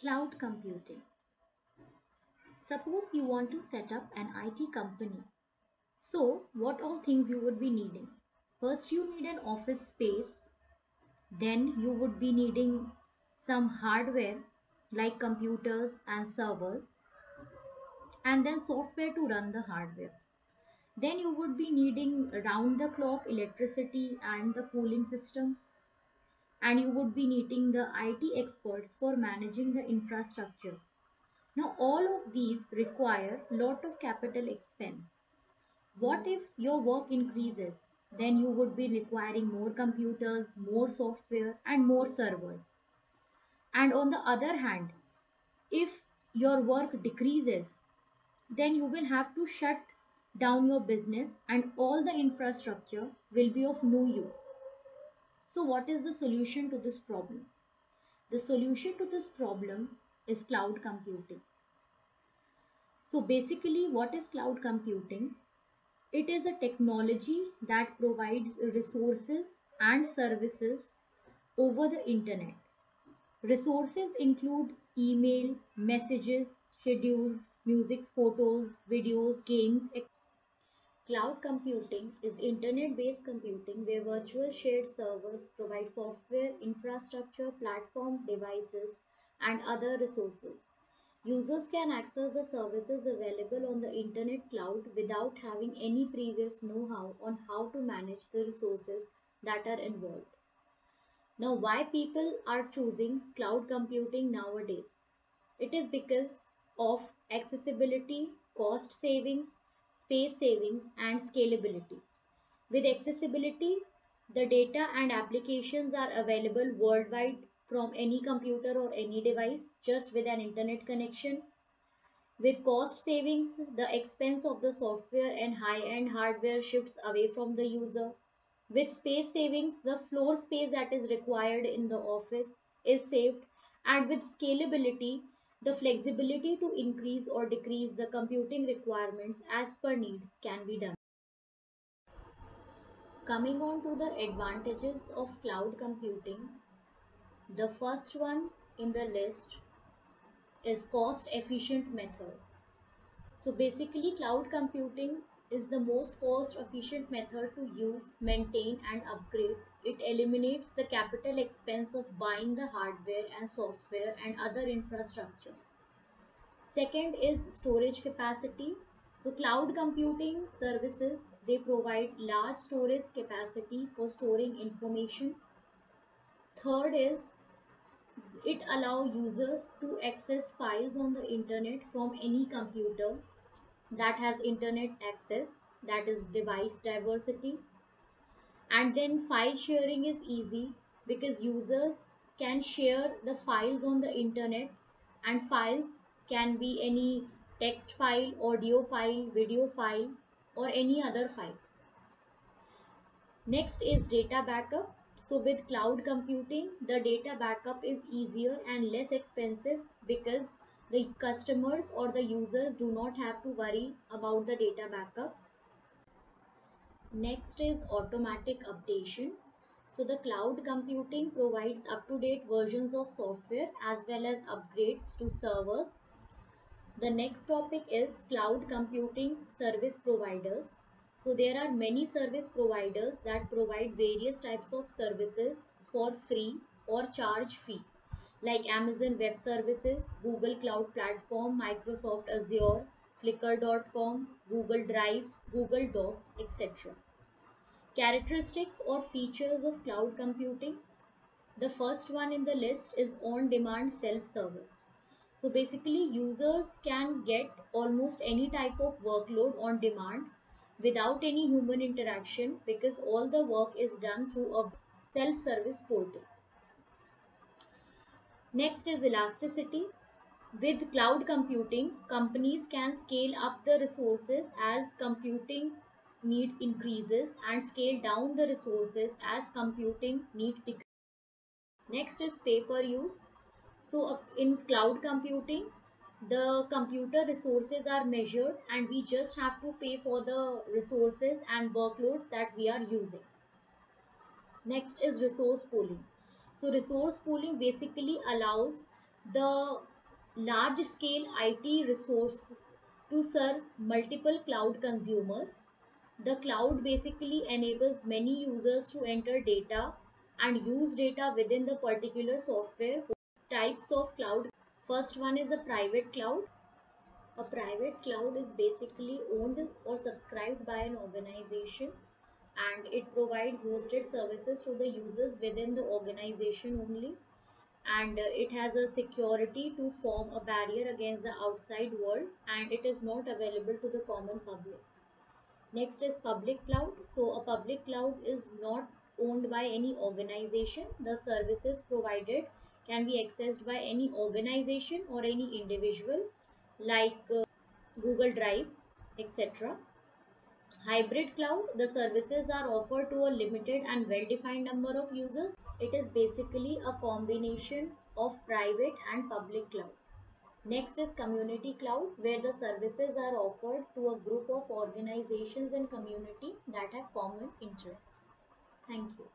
Cloud computing. Suppose you want to set up an IT company. So, what all things you would be needing? First, you need an office space. Then, you would be needing some hardware like computers and servers. And then, software to run the hardware. Then, you would be needing round the clock electricity and the cooling system and you would be needing the IT experts for managing the infrastructure. Now all of these require lot of capital expense. What if your work increases? Then you would be requiring more computers, more software and more servers. And on the other hand, if your work decreases, then you will have to shut down your business and all the infrastructure will be of no use. So what is the solution to this problem? The solution to this problem is cloud computing. So basically what is cloud computing? It is a technology that provides resources and services over the internet. Resources include email, messages, schedules, music, photos, videos, games, etc. Cloud computing is internet-based computing where virtual shared servers provide software, infrastructure, platform, devices, and other resources. Users can access the services available on the internet cloud without having any previous know-how on how to manage the resources that are involved. Now, why people are choosing cloud computing nowadays? It is because of accessibility, cost savings, space savings and scalability. With accessibility, the data and applications are available worldwide from any computer or any device just with an internet connection. With cost savings, the expense of the software and high-end hardware shifts away from the user. With space savings, the floor space that is required in the office is saved and with scalability, the flexibility to increase or decrease the computing requirements as per need can be done. Coming on to the advantages of cloud computing, the first one in the list is cost efficient method. So basically cloud computing is the most cost efficient method to use, maintain and upgrade. It eliminates the capital expense of buying the hardware and software and other infrastructure. Second is storage capacity. So cloud computing services, they provide large storage capacity for storing information. Third is it allow user to access files on the internet from any computer that has internet access that is device diversity. And then file sharing is easy because users can share the files on the internet and files can be any text file audio file video file or any other file. Next is data backup. So with cloud computing the data backup is easier and less expensive because the customers or the users do not have to worry about the data backup. Next is automatic updation. So the cloud computing provides up-to-date versions of software as well as upgrades to servers. The next topic is cloud computing service providers. So there are many service providers that provide various types of services for free or charge fee like Amazon Web Services, Google Cloud Platform, Microsoft Azure, Flickr.com, Google Drive, Google Docs, etc. Characteristics or features of cloud computing. The first one in the list is on-demand self-service. So basically users can get almost any type of workload on demand without any human interaction because all the work is done through a self-service portal. Next is elasticity. With cloud computing, companies can scale up the resources as computing need increases and scale down the resources as computing need decreases. Next is pay per use. So in cloud computing, the computer resources are measured and we just have to pay for the resources and workloads that we are using. Next is resource pooling. So resource pooling basically allows the large scale IT resources to serve multiple cloud consumers. The cloud basically enables many users to enter data and use data within the particular software. Types of cloud. First one is a private cloud. A private cloud is basically owned or subscribed by an organization and it provides hosted services to the users within the organization only and uh, it has a security to form a barrier against the outside world and it is not available to the common public. Next is public cloud. So a public cloud is not owned by any organization. The services provided can be accessed by any organization or any individual like uh, Google Drive, etc. Hybrid cloud, the services are offered to a limited and well-defined number of users. It is basically a combination of private and public cloud. Next is community cloud where the services are offered to a group of organizations and community that have common interests. Thank you.